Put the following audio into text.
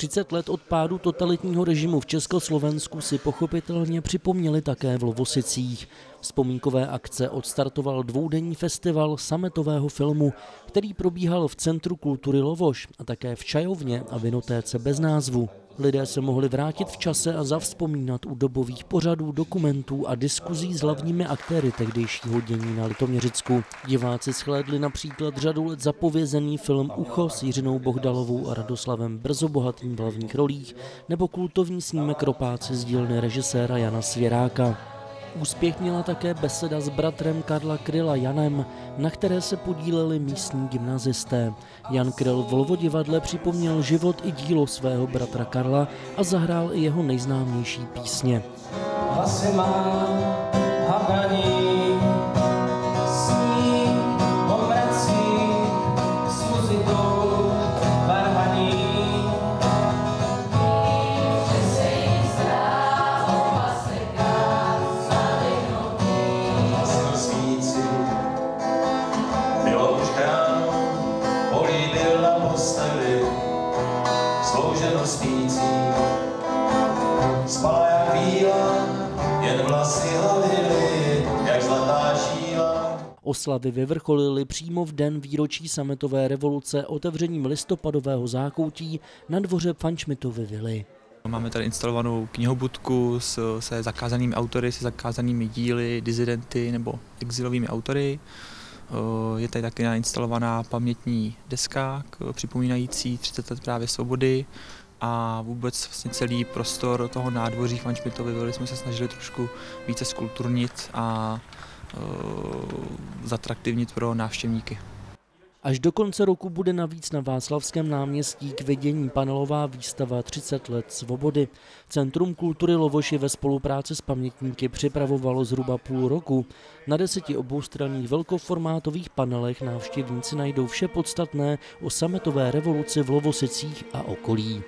30 let od pádu totalitního režimu v Československu si pochopitelně připomněli také v Lovosicích. Vzpomínkové akce odstartoval dvoudenní festival sametového filmu, který probíhal v Centru kultury Lovoš a také v Čajovně a Vinotéce bez názvu. Lidé se mohli vrátit v čase a zavzpomínat u dobových pořadů, dokumentů a diskuzí s hlavními aktéry tehdejšího dění na Litoměřicku. Diváci shlédli například řadu let zapovězený film Ucho s Jiřinou Bohdalovou a Radoslavem Brzobohatým v hlavních rolích nebo kultovní snímek Ropáci z dílny režiséra Jana Svěráka. Úspěch měla také beseda s bratrem Karla Kryla Janem, na které se podíleli místní gymnazisté. Jan Kryl v Lvodivadle připomněl život i dílo svého bratra Karla a zahrál i jeho nejznámější písně. Hlasy mám, slouženo spící. Spala jak víla, jen vlasy hlavily, jak zlatá šíla. Oslavy vyvrcholily přímo v den výročí sametové revoluce otevřením listopadového zákoutí na dvoře Fančmitovy vily. Máme tady instalovanou knihobudku s, se zakázanými autory, se zakázanými díly, dizidenty nebo exilovými autory. Je tady taky nainstalovaná pamětní deska připomínající 30 let právě svobody a vůbec vlastně celý prostor toho nádvoří Fančmitovy vily jsme se snažili trošku více skulturnit a zatraktivnit pro návštěvníky. Až do konce roku bude navíc na Václavském náměstí k vidění panelová výstava 30 let svobody. Centrum kultury Lovoši ve spolupráci s pamětníky připravovalo zhruba půl roku. Na deseti oboustranných velkoformátových panelech návštěvníci najdou vše podstatné o sametové revoluci v Lovosicích a okolí.